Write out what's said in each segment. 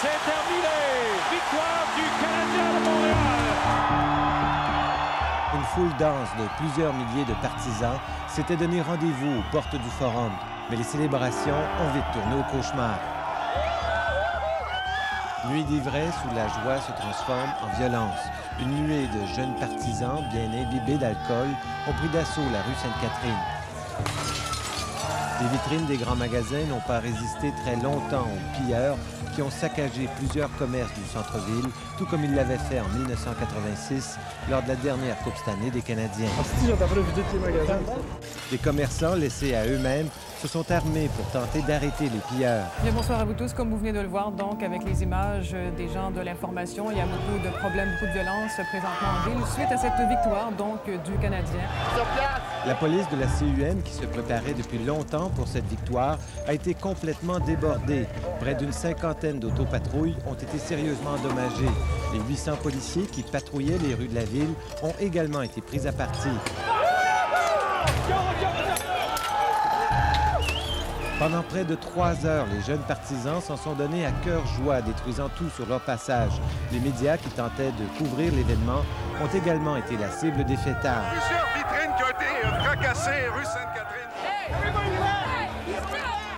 C'est terminé! Victoire du Canadien de! Une foule dense de plusieurs milliers de partisans s'était donné rendez-vous aux portes du Forum, mais les célébrations ont vite tourné au cauchemar. Nuit d'ivresse où la joie se transforme en violence. Une nuée de jeunes partisans bien imbibés d'alcool ont pris d'assaut la rue Sainte-Catherine. Les vitrines des grands magasins n'ont pas résisté très longtemps aux pilleurs qui ont saccagé plusieurs commerces du centre-ville, tout comme ils l'avaient fait en 1986 lors de la dernière Coupe Stanley des Canadiens. Les commerçants, laissés à eux-mêmes, se sont armés pour tenter d'arrêter les pilleurs. Bien, bonsoir à vous tous. Comme vous venez de le voir, donc, avec les images des gens de l'information, il y a beaucoup de problèmes, beaucoup de violence présentement en ville suite à cette victoire, donc, du Canadien. La police de la CUM, qui se préparait depuis longtemps pour cette victoire, a été complètement débordée. Près d'une cinquantaine d'autopatrouilles ont été sérieusement endommagées. Les 800 policiers qui patrouillaient les rues de la ville ont également été pris à partie. Pendant près de trois heures, les jeunes partisans s'en sont donnés à cœur joie, détruisant tout sur leur passage. Les médias qui tentaient de couvrir l'événement ont également été la cible des fêtards.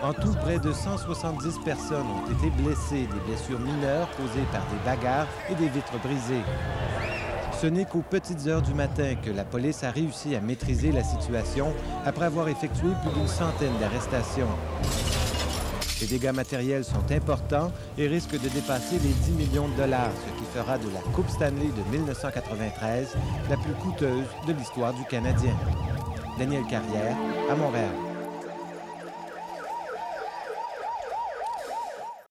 En tout, près de 170 personnes ont été blessées, des blessures mineures causées par des bagarres et des vitres brisées. Ce n'est qu'aux petites heures du matin que la police a réussi à maîtriser la situation après avoir effectué plus d'une centaine d'arrestations. Les dégâts matériels sont importants et risquent de dépasser les 10 millions de dollars, ce qui fera de la Coupe Stanley de 1993 la plus coûteuse de l'histoire du Canadien. Daniel Carrière, à Montréal.